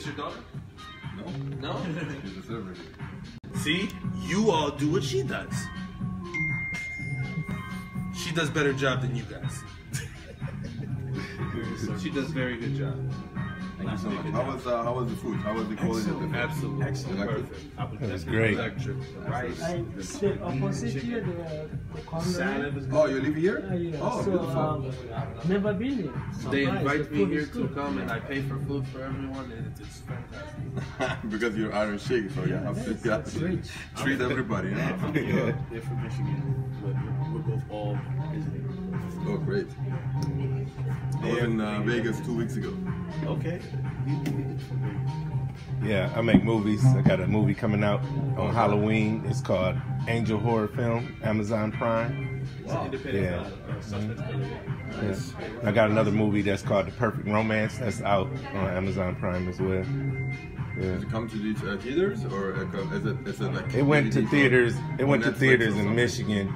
this your daughter? No, No? she's a server. See, you all do what she does. She does better job than you guys. She does very good job. Thank you so much. How was uh, how was the food? How was the quality of the food? Absolutely. You liked it? Perfect. That was great. Electric. Rice. I stay opposite here, the, the corner. Salad was Oh, you live here? Yeah, yeah. Oh, so, beautiful. um, never been here. They invite The me food here is to come and I pay for food for everyone and it's, it's fantastic. because you're Iron Sheik, so you have to, you have That's to great. treat everybody. You know? Yeah. They're from Michigan, but we're both all visiting. Oh, great. I was in uh, Vegas two weeks ago. Okay. Yeah, I make movies. I got a movie coming out on Halloween. It's called Angel Horror Film, Amazon Prime. It's an independent Yeah. uh, uh, thriller. I got another movie that's called The Perfect Romance that's out on Amazon Prime as well. Yeah. Did you come to these uh, theaters or uh, is it is it like It went to theaters. It went to Netflix theaters in? Michigan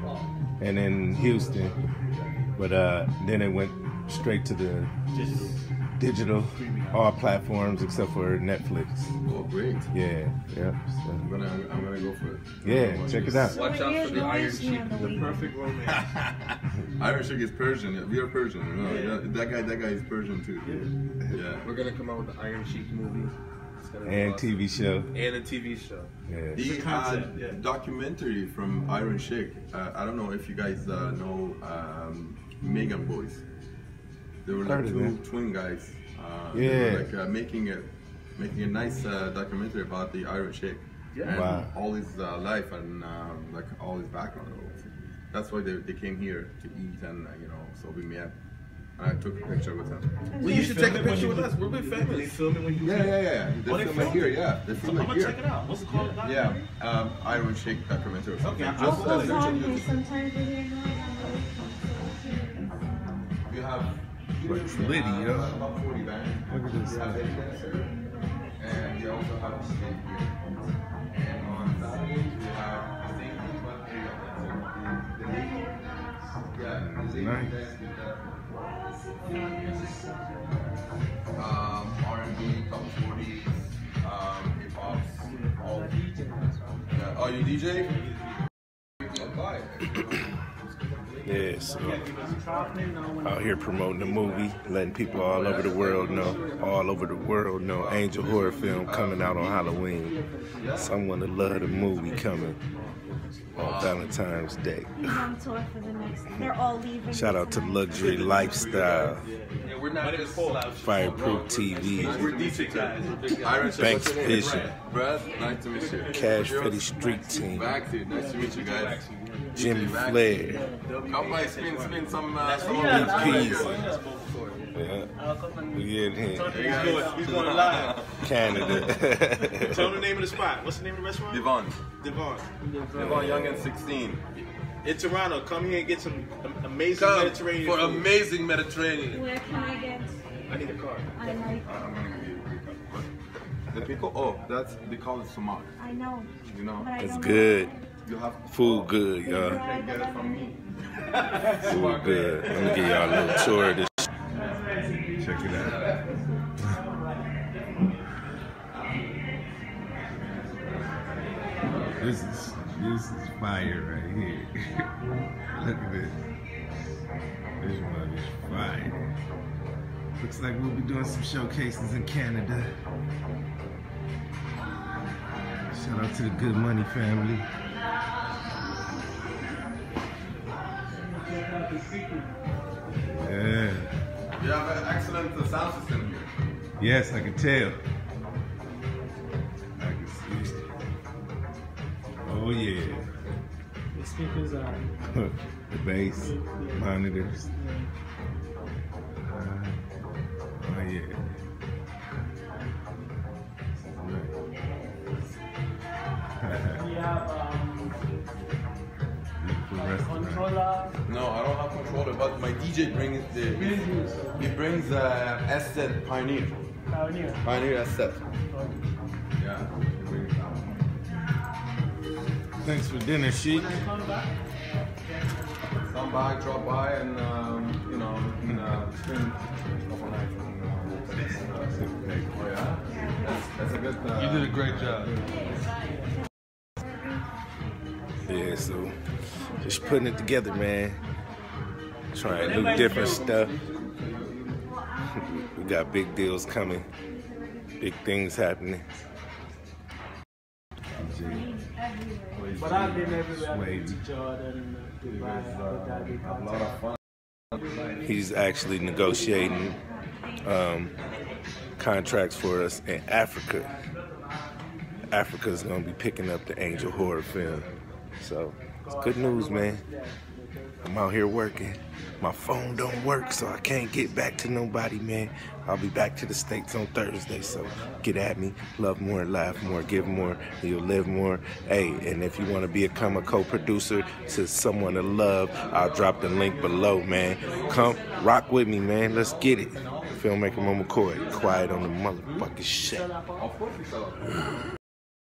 and in Houston, but uh, then it went straight to the Digital. digital, all platforms except for Netflix. Oh, great! Yeah, yeah. I'm gonna I'm gonna go for it. yeah, check it out. Watch out for the Iron Sheik, the the perfect romance. Iron Sheik is Persian. Yeah, we are Persian. You know? yeah. That guy that guy is Persian too. Yeah. We're gonna come out with the Iron Sheik movie. It's gonna be And awesome. TV show. And a TV show. Yeah. The concept, uh, yeah. documentary from Iron Sheik. Uh, I don't know if you guys uh, know um, Megan Boys. They were like two them. twin guys. Uh, They Yeah. were like uh, making a making a nice uh, documentary about the Iron Sheik. Yeah. And Wow. all his uh, life and um, like all his background. That's why they, they came here to eat and uh, you know so we met. And I took a picture with him. Well, you should take a picture with us. We're big famous. They film it when you Yeah, yeah, yeah. They Oh, they film it here. it? Yeah, they So film I'm it gonna here. check it out. What's it called? Yeah, um, Iron Sheik documentary or something. Okay, Just I'll uh, Goes search on Sometimes we hear noise You have Looks litty, yo. about 40 bands. Look at this. You have Eddie Dancer, and you also have a stage here. And on Saturdays we have the same thing but area dancer. The lady, yeah, the lady Nice. dance with the um, R&B, top 40s, um, hip hop, all. Yeah. Oh, you DJ? Yeah, so out here promoting the movie, letting people all over the world know, all over the world know Angel Horror Film coming out on Halloween. Someone to love the movie coming on Valentine's Day. He's on tour for the next. They're all leaving. Shout out to Luxury Lifestyle, we're not Fireproof TV, We're decent guys. We're big guys. Iron Sheik, Banks what's? Vision, nice to meet you. Cash Fetty Street Team, Back nice to meet you guys. Jimmy Back. Flair, Come by, spin, spin some, uh, some Big of Peas. these. Yeah, we in here, He's going, he's going live. Canada. Tell him the name of the spot. What's the name of the restaurant? Devon. Devon. Devon Yonge and 16. In Toronto, come here and get some amazing Come Mediterranean for food. amazing Mediterranean. Where can I get? I need a card. I like. I'm gonna give you a quick. The pickle, oh, that's, they call it sumac. I know. You know? But I It's don't good. You have Food good, y'all. I get it from me. Food good. Let me give y'all a little tour of this. Check it out. This is this is fire right here. Look at this. This one is fire. Looks like we'll be doing some showcases in Canada. Shout out to the Good Money family. Yeah. You have an excellent sound system here. Yes, I can tell. I can see it. Oh yeah. The speakers are. the bass, monitors. Uh, oh yeah. Right. We have um, Beautiful restaurant. controller. No, I don't have controller, but my DJ brings the, he brings uh, S7 Pioneer. Pioneer. Pioneer S7. Yeah, he brings that one. Thanks for dinner, Sheik. Come back. Come by, drop by, and um, you know, we can uh, spend a couple nights. And, uh, oh yeah, that's That's a good. Uh, You did a great job. Yeah, so just putting it together, man. Trying new different stuff. We got big deals coming, big things happening. But I've been everywhere. I've been to Jordan, Dubai, a lot of fun. He's actually negotiating um, contracts for us in Africa. Africa's gonna be picking up the Angel horror film, so it's good news, man. I'm out here working. My phone don't work, so I can't get back to nobody, man. I'll be back to the States on Thursday, so get at me. Love more, laugh more, give more, and you'll live more. Hey, and if you want to become a co-producer to someone to love, I'll drop the link below, man. Come rock with me, man. Let's get it. Filmmaker Mo McCoy, quiet on the motherfucking shit.